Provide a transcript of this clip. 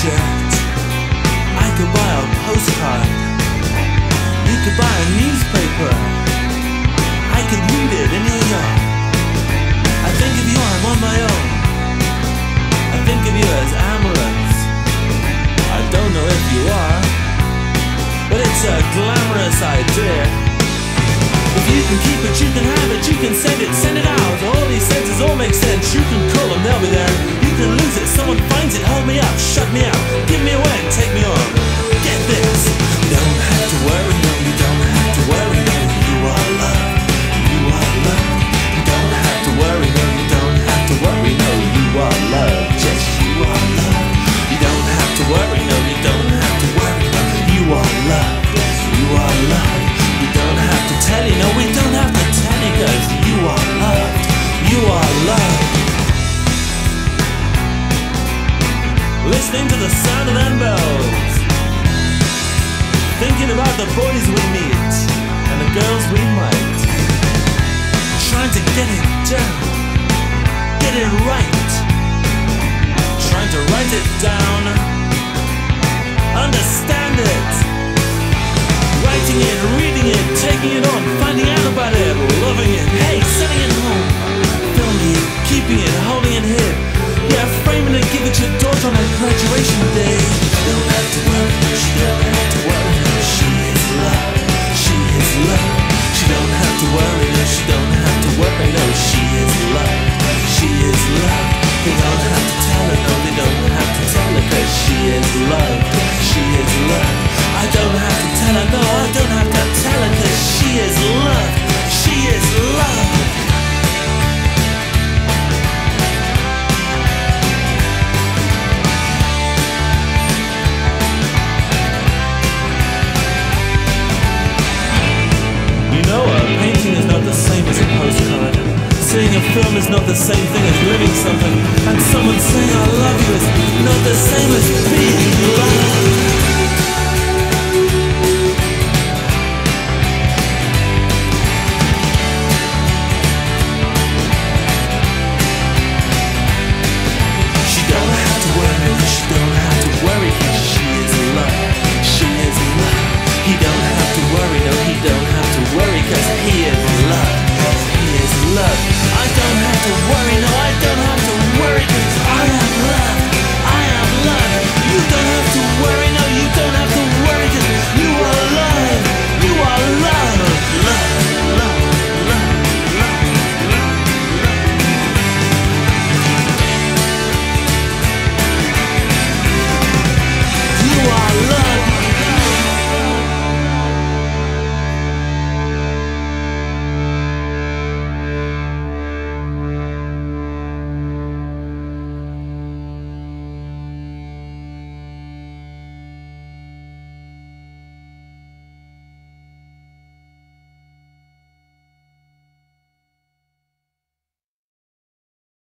shirt. I could buy a postcard. You could buy a newspaper. I could read it in your yard. I think of you, I'm on my own. I think of you as amorous. I don't know if you are, but it's a glamorous idea. If you can keep it, you can have it, you can send it, send it out. All these senses all make sense. You can call them, they'll be there. You lose it, someone finds it, hold me up, shut me out, give me away and take me on. Listening to the sound of them bells. Thinking about the boys we meet and the girls we might. Trying to get it down, get it right. Trying to write it down, she is love. They don't have to tell her, no, they don't have to tell her, cause she is love, Film is not the same thing as living something. And someone saying I love you is